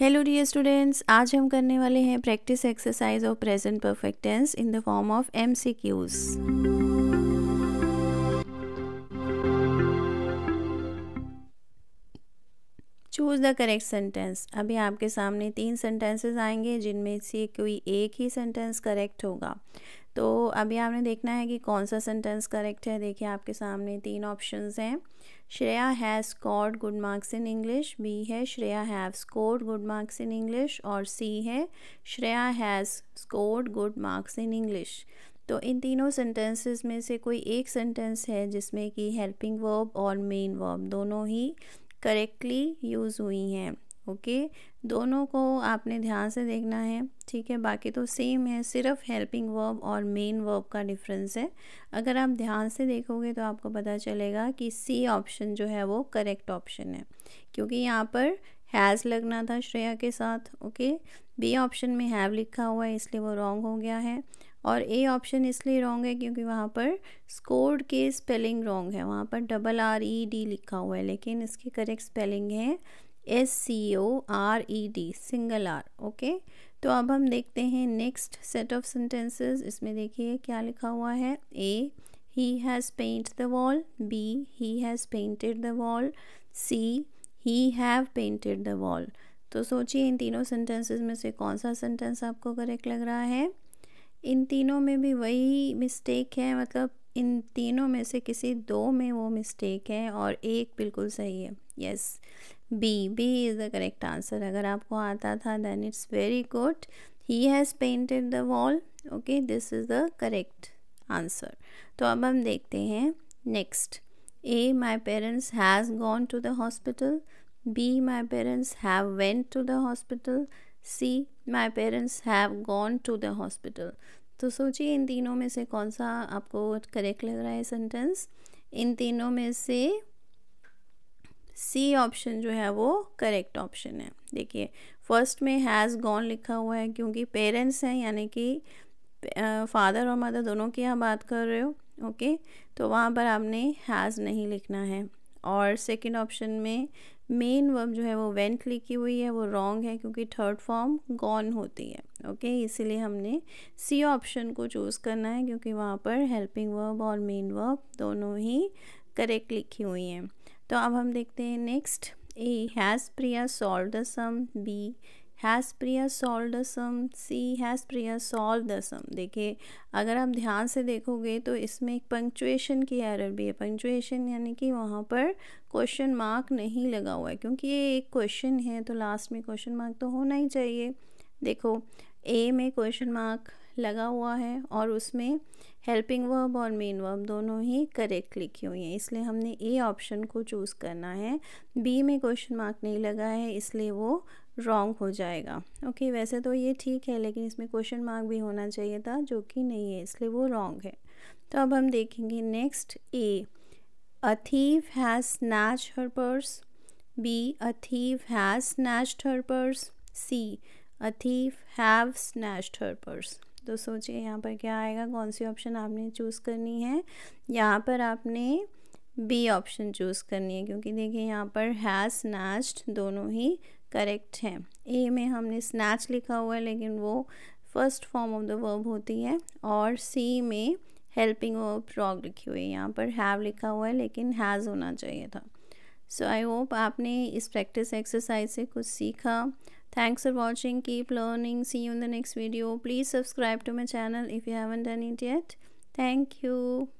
Hello dear students आज हम करने वाले हैं practice exercise of present perfect tense in the form of M C Qs choose the correct sentence अभी आपके सामने तीन सेंटेंसेस आएँगे, जिनमें से कोई एक ही सेंटेंस करेक्ट होगा। तो अभी आपने देखना है कि कौन सा सेंटेंस करेक्ट है। देखिए, आपके सामने तीन ऑप्शंस हैं। Shreya has scored good marks in English B है, Shreya have scored good marks in English और सी है, Shreya has scored good marks in English तो इन तीनों सेंटेंसेस में से कोई एक सेंटेंस है जिसमें कि हेल्पिंग वर्ब और मेन वर्ब दोनों ही करेक्टली यूज़ हुई हैं ओके दोनों को आपने ध्यान से देखना है, ठीक है? बाकी तो सेम है, सिर्फ़ हेल्पिंग वर्ब और मेन वर्ब का डिफरेंस है। अगर आप ध्यान से देखोगे तो आपको पता चलेगा कि सी ऑप्शन जो है वो करेक्ट ऑप्शन है, क्योंकि यहाँ पर हैज़ लगना था श्रेया के साथ ओके बी ऑप्शन में हैव लिखा हुआ है, इसलिए वो रॉन्ग हो गया है। और ए ऑप्शन इसलिए रॉन्ग है क्योंकि वहाँ पर स्कोर्ड के स्पेलिंग रॉन्ग है। वहाँ पर डबल आर ई डी लिखा हुआ है, लेकिन इसकी करेक्ट स्पेलिंग है S C O R E D single R okay तो अब हम देखते हैं नेक्स्ट सेट ऑफ़ सेंटेंसेस इसमें देखिए क्या लिखा हुआ है? A he has paint the wall B he has painted the wall C he have painted the wall तो सोचिए इन तीनों सेंटेंसेस में से कौन सा सेंटेंस आपको करेक्ट लग रहा है? इन तीनों में भी वही मिस्टेक है मतलब इन तीनों में से किसी दो में वो मिस्टेक है और एक बिल्कुल सही है। Yes B B is the correct answer अगर आपको आता था then it's very good he has painted the wall okay this is the correct answer तो अब हम देखते हैं next A my parents has gone to the hospital B my parents have went to the hospital C my parents have gone to the hospital तो सोचिए, इन तीनों में से कौन सा आपको करेक्ट लग रहा है सेंटेंस इन तीनों में से सी ऑप्शन जो है वो करेक्ट ऑप्शन है। देखिए फ़र्स्ट में हैज़ गॉन लिखा हुआ है क्योंकि पेरेंट्स हैं, यानी कि फादर और मदर दोनों की यहाँ बात कर रहे हो ओके तो वहाँ पर आपने हैज़ नहीं लिखना है। और सेकेंड ऑप्शन में मेन वर्ब जो है वो वेंट लिखी हुई है, वो रॉन्ग है क्योंकि थर्ड फॉर्म गॉन होती है ओके इसीलिए हमने सी ऑप्शन को चूज़ करना है क्योंकि वहाँ पर हेल्पिंग वर्ब और मेन वर्ब दोनों ही करेक्ट लिखी हुई हैं। तो अब हम देखते हैं next A has Priya solve the sum B has Priya solve the sum C has Priya solve the sum देखिए, अगर आप ध्यान से देखोगे तो इसमें एक पंक्चुएशन की एरर भी है। पंक्चुएशन यानी कि वहाँ पर क्वेश्चन मार्क नहीं लगा हुआ है, क्योंकि ये एक क्वेश्चन है तो लास्ट में क्वेश्चन मार्क तो होना ही चाहिए। देखो ए में क्वेश्चन मार्क लगा हुआ है और उसमें हेल्पिंग वर्ब और मेन वर्ब दोनों ही करेक्ट लिखी हुई हैं। इसलिए हमने ए ऑप्शन को चूज़ करना है। बी में क्वेश्चन मार्क नहीं लगा है, इसलिए वो रॉन्ग हो जाएगा। ओके okay, वैसे तो ये ठीक है लेकिन इसमें क्वेश्चन मार्क भी होना चाहिए था जो कि नहीं है इसलिए वो रॉन्ग है। तो अब हम देखेंगे next A a thief has snatch her purse B a thief has snatched her purse C a thief have snatched her purse तो सोचिए यहाँ पर क्या आएगा कौन सी ऑप्शन आपने चूज़ करनी है? यहाँ पर आपने बी ऑप्शन चूज़ करनी है क्योंकि देखिए यहाँ पर हैज़ स्नैच्ड दोनों ही करेक्ट है ए में हमने स्नैच लिखा हुआ है, लेकिन वो first form of the verb होती है और सी में हेल्पिंग वर्ब रॉग लिखी हुई है यहाँ पर हैव लिखा हुआ है, लेकिन हैज़ होना चाहिए था सो आई होप आपने इस प्रैक्टिस एक्सरसाइज से कुछ सीखा thanks for watching keep learning see you in the next video. Please subscribe to my channel if you haven't done it yet. Thank you.